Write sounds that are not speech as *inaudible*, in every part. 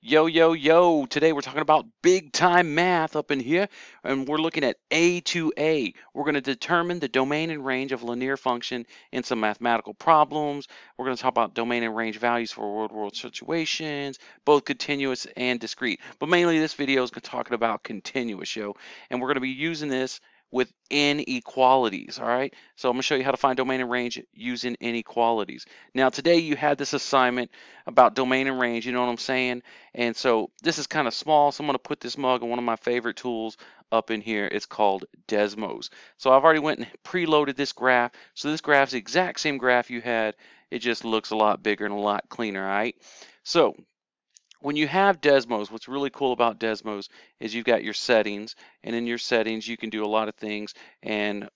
Yo, yo, yo. Today we're talking about big time math up in here, and we're looking at A to A. We're going to determine the domain and range of linear function in some mathematical problems. We're going to talk about domain and range values for world world situations, both continuous and discrete. But mainly this video is talking about continuous, yo. And we're going to be using this with inequalities, all right? So I'm gonna show you how to find domain and range using inequalities. Now today you had this assignment about domain and range, you know what I'm saying? And so this is kind of small, so I'm gonna put this mug on one of my favorite tools up in here. It's called Desmos. So I've already went and preloaded this graph. So this graph's the exact same graph you had. It just looks a lot bigger and a lot cleaner, all right? So when you have Desmos, what's really cool about Desmos is you've got your settings, and in your settings you can do a lot of things, and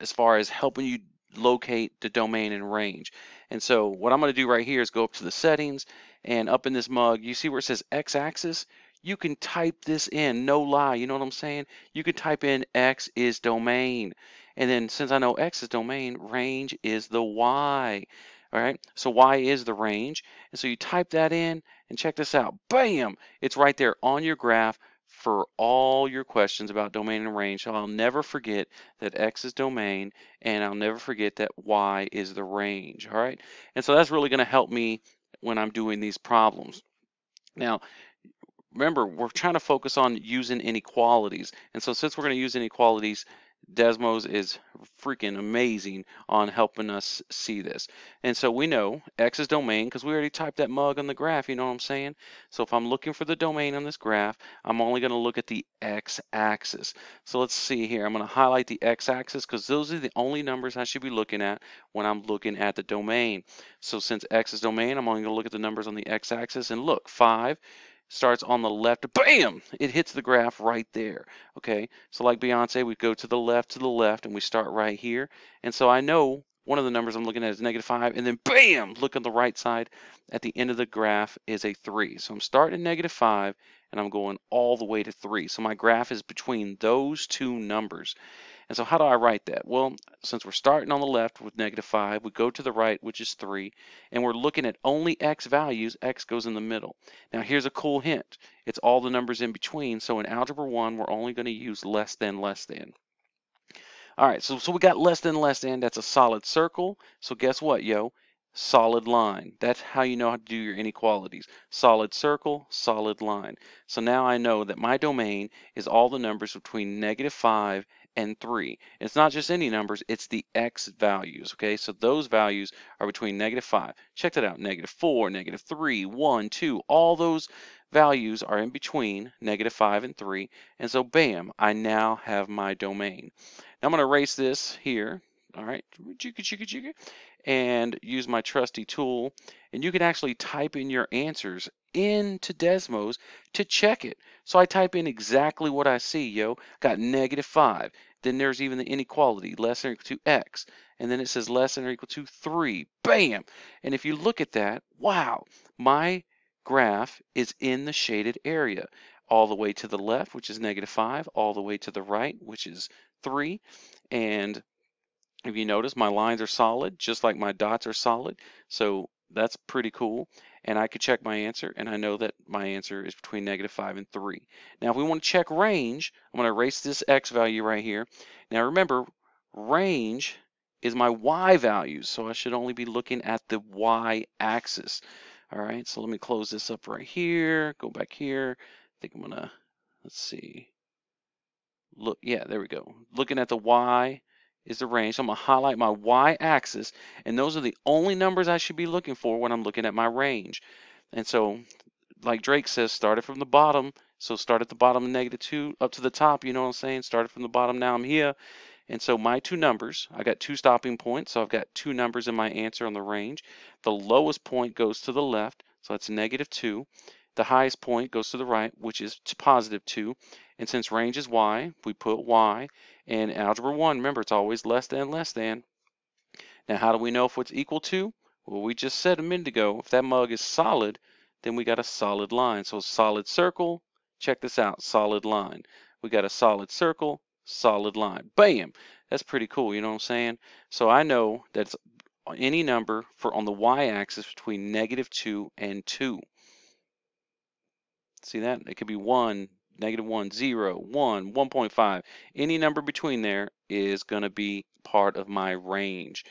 as far as helping you locate the domain and range. And so what I'm going to do right here is go up to the settings, and up in this mug, you see where it says x-axis? You can type this in, no lie, you know what I'm saying? You can type in x is domain. And then since I know x is domain, range is the y. All right, so y is the range. And so you type that in and check this out. Bam! It's right there on your graph for all your questions about domain and range. So I'll never forget that X is domain and I'll never forget that Y is the range. All right. And so that's really going to help me when I'm doing these problems. Now, remember, we're trying to focus on using inequalities. And so since we're going to use inequalities, Desmos is freaking amazing on helping us see this. And so we know X is domain because we already typed that mug on the graph, you know what I'm saying? So if I'm looking for the domain on this graph, I'm only going to look at the X axis. So let's see here. I'm going to highlight the X axis because those are the only numbers I should be looking at when I'm looking at the domain. So since X is domain, I'm only going to look at the numbers on the X axis and look, 5 starts on the left, bam, it hits the graph right there. Okay, so like Beyonce, we go to the left, to the left, and we start right here. And so I know one of the numbers I'm looking at is negative 5, and then bam, look on the right side, at the end of the graph is a 3. So I'm starting at negative 5, and I'm going all the way to 3. So my graph is between those two numbers. And so how do I write that? Well, since we're starting on the left with negative 5, we go to the right, which is 3, and we're looking at only x values, x goes in the middle. Now here's a cool hint. It's all the numbers in between, so in Algebra 1, we're only going to use less than, less than. All right, so, so we got less than, less than. That's a solid circle. So guess what, yo? Solid line. That's how you know how to do your inequalities. Solid circle, solid line. So now I know that my domain is all the numbers between negative 5 and 3. It's not just any numbers, it's the x values, okay? So those values are between negative 5. Check that out, negative 4, negative 3, 1, 2, all those values are in between negative 5 and 3. And so bam, I now have my domain. Now I'm going to erase this here, all right, and use my trusty tool. And you can actually type in your answers into Desmos to check it. So I type in exactly what I see, yo. Got negative 5. Then there's even the inequality, less than or equal to x. And then it says less than or equal to 3. Bam! And if you look at that, wow, my graph is in the shaded area. All the way to the left, which is negative 5, all the way to the right, which is 3. And if you notice, my lines are solid, just like my dots are solid. So that's pretty cool. And I could check my answer, and I know that my answer is between negative 5 and 3. Now, if we want to check range, I'm going to erase this x value right here. Now, remember, range is my y value, so I should only be looking at the y-axis. All right, so let me close this up right here, go back here. I think I'm going to, let's see. Look, yeah, there we go. Looking at the y is the range. So I'm going to highlight my y-axis, and those are the only numbers I should be looking for when I'm looking at my range. And so, like Drake says, started from the bottom. So start at the bottom, negative 2, up to the top, you know what I'm saying? Started from the bottom, now I'm here. And so my two numbers, I got two stopping points, so I've got two numbers in my answer on the range. The lowest point goes to the left, so that's negative 2. The highest point goes to the right, which is positive 2. And since range is y, we put y. And algebra 1, remember, it's always less than, less than. Now, how do we know if it's equal to? Well, we just said a minute ago, if that mug is solid, then we got a solid line. So solid circle, check this out, solid line. We got a solid circle, solid line. Bam! That's pretty cool, you know what I'm saying? So I know that's any number for on the y-axis between negative 2 and 2. See that? It could be 1, negative 1, 0, 1, 1.5. Any number between there is going to be part of my range.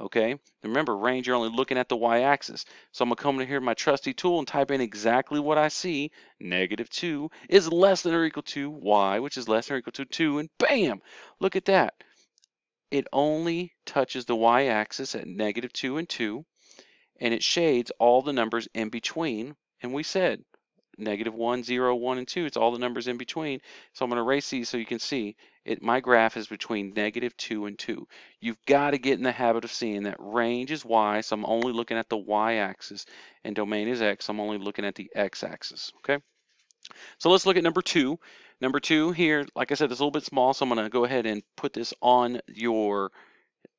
Okay, remember range, you're only looking at the y-axis. So I'm going to come in here my trusty tool and type in exactly what I see. Negative 2 is less than or equal to y, which is less than or equal to 2, and bam! Look at that. It only touches the y-axis at negative 2 and 2, and it shades all the numbers in between. And we said negative 1, 0, 1, and 2. It's all the numbers in between. So I'm going to erase these so you can see it. my graph is between negative 2 and 2. You've got to get in the habit of seeing that range is y, so I'm only looking at the y-axis, and domain is x, so I'm only looking at the x-axis, okay? So let's look at number 2. Number 2 here, like I said, it's a little bit small, so I'm going to go ahead and put this on your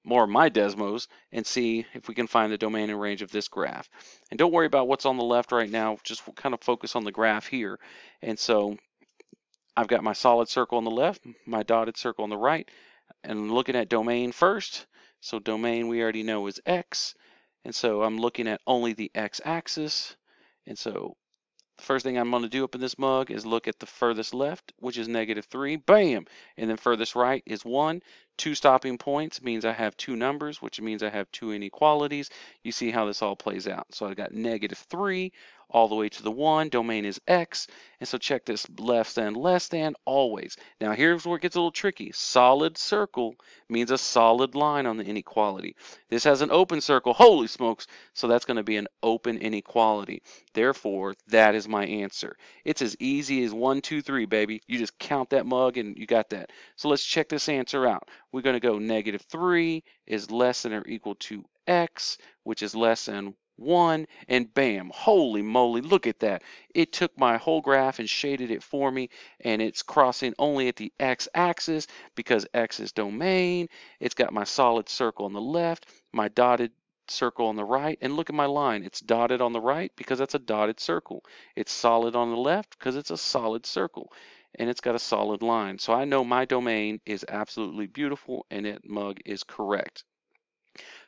more of my Desmos and see if we can find the domain and range of this graph. And don't worry about what's on the left right now, just kind of focus on the graph here. And so I've got my solid circle on the left, my dotted circle on the right, and looking at domain first. So domain we already know is X. And so I'm looking at only the X axis. And so the first thing I'm going to do up in this mug is look at the furthest left, which is negative 3. Bam! And then furthest right is 1. Two stopping points means I have two numbers, which means I have two inequalities. You see how this all plays out. So I got negative 3 all the way to the 1. Domain is x. And so check this less than, less than, always. Now here's where it gets a little tricky. Solid circle means a solid line on the inequality. This has an open circle. Holy smokes. So that's going to be an open inequality. Therefore, that is my answer. It's as easy as 1, 2, 3, baby. You just count that mug and you got that. So let's check this answer out. We're going to go negative 3 is less than or equal to x, which is less than 1, and bam, holy moly, look at that. It took my whole graph and shaded it for me, and it's crossing only at the x-axis because x is domain. It's got my solid circle on the left, my dotted circle on the right, and look at my line. It's dotted on the right because that's a dotted circle. It's solid on the left because it's a solid circle. And it's got a solid line. So I know my domain is absolutely beautiful and it mug is correct.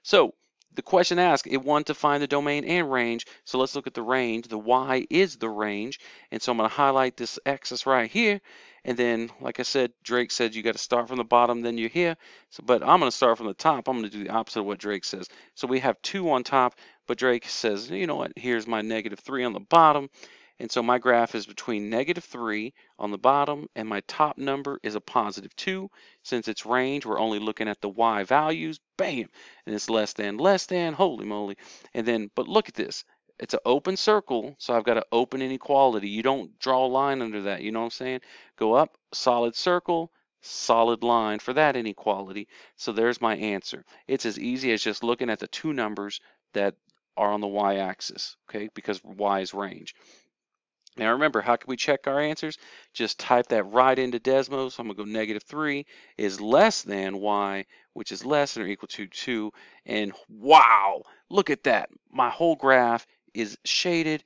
So the question asked, it wanted to find the domain and range. So let's look at the range. The y is the range. And so I'm going to highlight this axis right here. And then, like I said, Drake said you got to start from the bottom, then you're here. So, but I'm going to start from the top. I'm going to do the opposite of what Drake says. So we have 2 on top, but Drake says, you know what, here's my negative 3 on the bottom. And so my graph is between negative 3 on the bottom and my top number is a positive 2. Since it's range, we're only looking at the y values. Bam! And it's less than, less than, holy moly. And then, but look at this. It's an open circle, so I've got an open inequality. You don't draw a line under that, you know what I'm saying? Go up, solid circle, solid line for that inequality. So there's my answer. It's as easy as just looking at the two numbers that are on the y-axis, okay? Because y is range. Now remember, how can we check our answers? Just type that right into Desmos. So I'm going to go negative 3 is less than y, which is less than or equal to 2. And wow, look at that. My whole graph is shaded.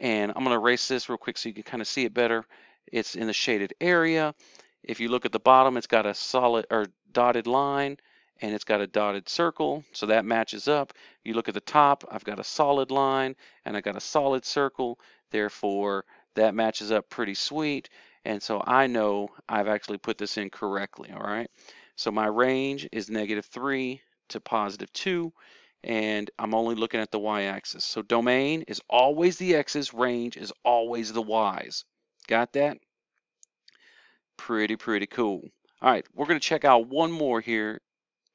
And I'm going to erase this real quick so you can kind of see it better. It's in the shaded area. If you look at the bottom, it's got a solid or dotted line and it's got a dotted circle, so that matches up. You look at the top, I've got a solid line and I got a solid circle. Therefore, that matches up pretty sweet. And so I know I've actually put this in correctly, all right? So my range is negative 3 to positive 2, and I'm only looking at the y-axis. So domain is always the x's, range is always the y's. Got that? Pretty, pretty cool. All right, we're going to check out one more here,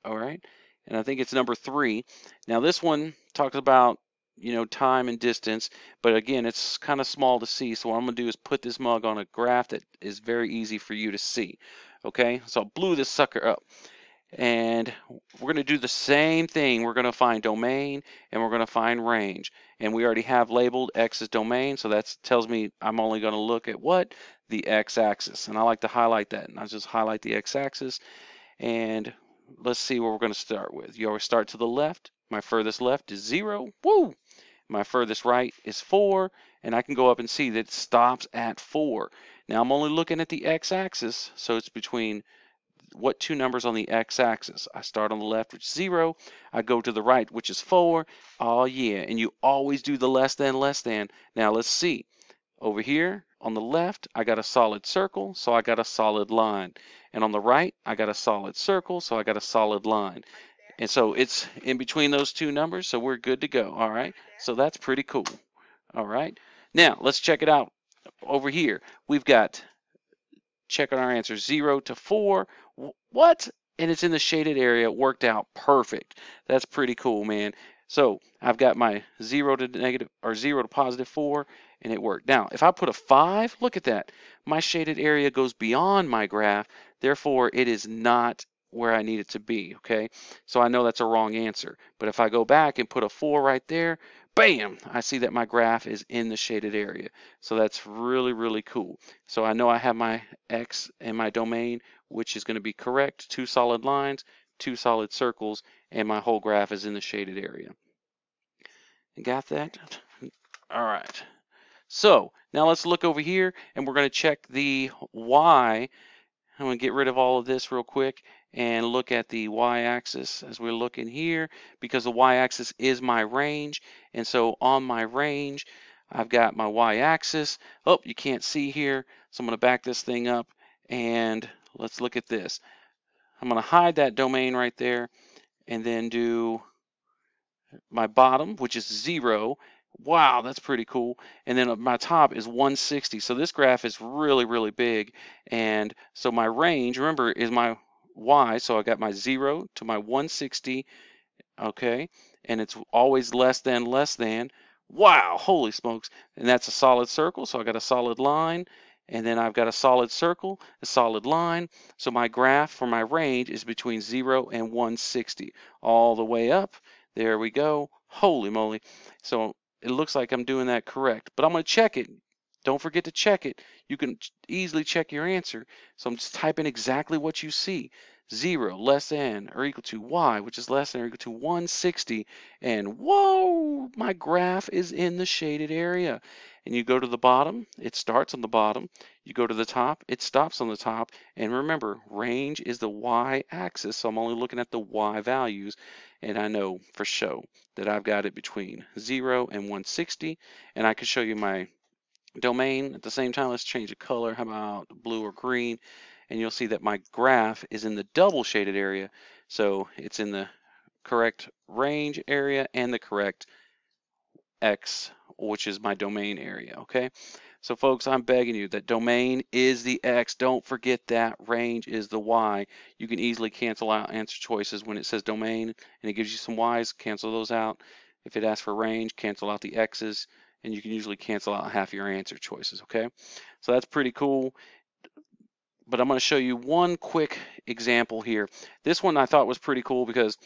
all right? And I think it's number 3. Now this one talks about you know, time and distance. But again, it's kind of small to see. So what I'm going to do is put this mug on a graph that is very easy for you to see. Okay, so I blew this sucker up. And we're going to do the same thing. We're going to find domain and we're going to find range. And we already have labeled x as domain, so that tells me I'm only going to look at what? The x-axis. And I like to highlight that. And I'll just highlight the x-axis. And let's see where we're going to start with. You always start to the left. My furthest left is 0. Woo! My furthest right is 4, and I can go up and see that it stops at 4. Now I'm only looking at the x-axis, so it's between what two numbers on the x-axis. I start on the left, which is 0. I go to the right, which is 4. Oh, yeah, and you always do the less than, less than. Now let's see. Over here on the left, I got a solid circle, so I got a solid line. And on the right, I got a solid circle, so I got a solid line. And so it's in between those two numbers, so we're good to go, all right? So that's pretty cool, all right? Now, let's check it out over here. We've got, check on our answer, 0 to 4. What? And it's in the shaded area, It worked out perfect. That's pretty cool, man. So I've got my 0 to negative, or 0 to positive 4, and it worked. Now, if I put a 5, look at that. My shaded area goes beyond my graph, therefore it is not where I need it to be, okay? So I know that's a wrong answer. But if I go back and put a 4 right there, bam, I see that my graph is in the shaded area. So that's really, really cool. So I know I have my X and my domain, which is going to be correct. Two solid lines, two solid circles, and my whole graph is in the shaded area. Got that? All right. So now let's look over here and we're going to check the Y. I'm going to get rid of all of this real quick and look at the y-axis as we're looking here because the y-axis is my range and so on my range I've got my y-axis oh you can't see here so I'm going to back this thing up and let's look at this I'm going to hide that domain right there and then do my bottom which is zero Wow, that's pretty cool. And then uh, my top is 160. So this graph is really, really big. And so my range, remember, is my y. So I got my 0 to my 160, okay? And it's always less than, less than. Wow, holy smokes. And that's a solid circle, so I got a solid line. And then I've got a solid circle, a solid line. So my graph for my range is between 0 and 160, all the way up. There we go. Holy moly. So it looks like I'm doing that correct. But I'm going to check it. Don't forget to check it. You can easily check your answer. So I'm just typing exactly what you see. 0 less than or equal to y, which is less than or equal to 160. And whoa, my graph is in the shaded area. And you go to the bottom, it starts on the bottom. You go to the top, it stops on the top. And remember, range is the y-axis, so I'm only looking at the y values. And I know for sure that I've got it between 0 and 160. And I can show you my domain at the same time. Let's change the color. How about blue or green? And you'll see that my graph is in the double shaded area. So it's in the correct range area and the correct X, which is my domain area, okay? So folks, I'm begging you that domain is the X. Don't forget that range is the Y. You can easily cancel out answer choices when it says domain and it gives you some Y's, cancel those out. If it asks for range, cancel out the X's and you can usually cancel out half your answer choices, okay? So that's pretty cool. But I'm going to show you one quick example here. This one I thought was pretty cool because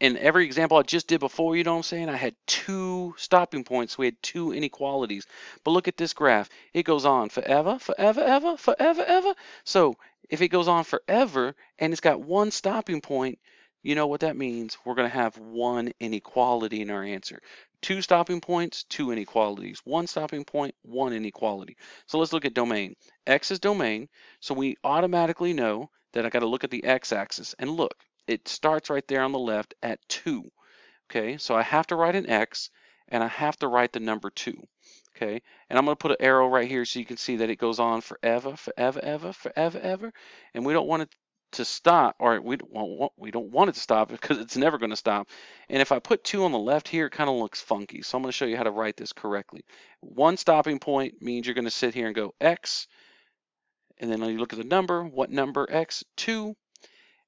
in every example I just did before, you know what I'm saying? I had two stopping points. We had two inequalities. But look at this graph. It goes on forever, forever, ever, forever, ever. So if it goes on forever and it's got one stopping point, you know what that means? We're going to have one inequality in our answer. Two stopping points, two inequalities. One stopping point, one inequality. So let's look at domain. X is domain, so we automatically know that I got to look at the x-axis. And look, it starts right there on the left at 2. Okay, so I have to write an x, and I have to write the number 2. Okay, and I'm going to put an arrow right here so you can see that it goes on forever, forever, ever, forever, ever. And we don't want it to stop, or we don't want, we don't want it to stop *laughs* because it's never going to stop. And if I put 2 on the left here, it kind of looks funky. So I'm going to show you how to write this correctly. One stopping point means you're going to sit here and go x, and then you look at the number. What number x? 2.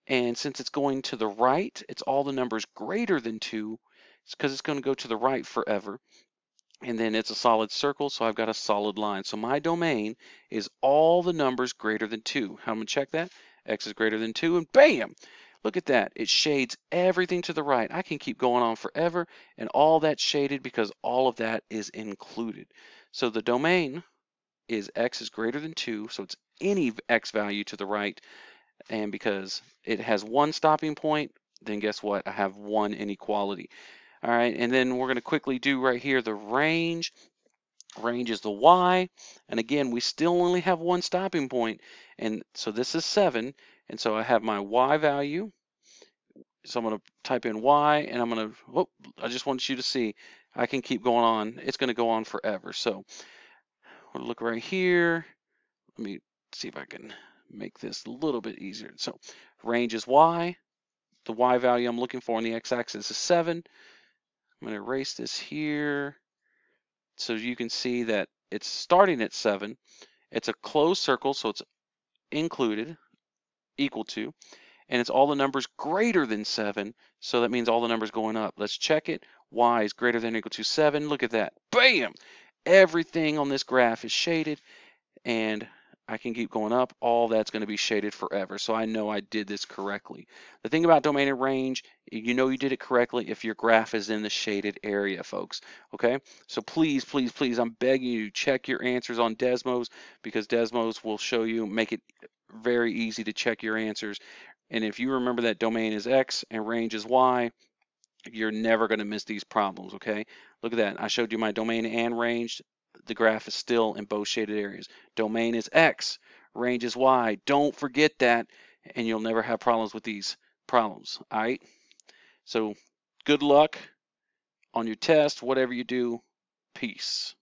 And since it's going to the right, it's all the numbers greater than 2. It's because it's going to go to the right forever. And then it's a solid circle, so I've got a solid line. So my domain is all the numbers greater than 2. How am I going to check that? X is greater than 2, and bam! Look at that. It shades everything to the right. I can keep going on forever, and all that's shaded because all of that is included. So the domain is x is greater than 2, so it's any x value to the right, and because it has one stopping point, then guess what? I have one inequality. All right, and then we're going to quickly do right here the range. Range is the y, and again, we still only have one stopping point, and so this is 7, and so I have my y value. So I'm going to type in y, and I'm going to, whoop, I just want you to see, I can keep going on. It's going to go on forever. So We'll look right here. Let me see if I can make this a little bit easier. So range is y. The y value I'm looking for on the x-axis is 7. I'm going to erase this here so you can see that it's starting at 7. It's a closed circle, so it's included, equal to, and it's all the numbers greater than 7, so that means all the numbers going up. Let's check it. y is greater than or equal to 7. Look at that. Bam! Everything on this graph is shaded, and I can keep going up, all that's going to be shaded forever. So I know I did this correctly. The thing about domain and range, you know you did it correctly if your graph is in the shaded area, folks. Okay, so please, please, please, I'm begging you, check your answers on Desmos because Desmos will show you, make it very easy to check your answers. And if you remember that domain is X and range is Y, you're never going to miss these problems, okay? Look at that. I showed you my domain and range the graph is still in both shaded areas. Domain is X, range is Y. Don't forget that, and you'll never have problems with these problems, all right? So good luck on your test, whatever you do. Peace.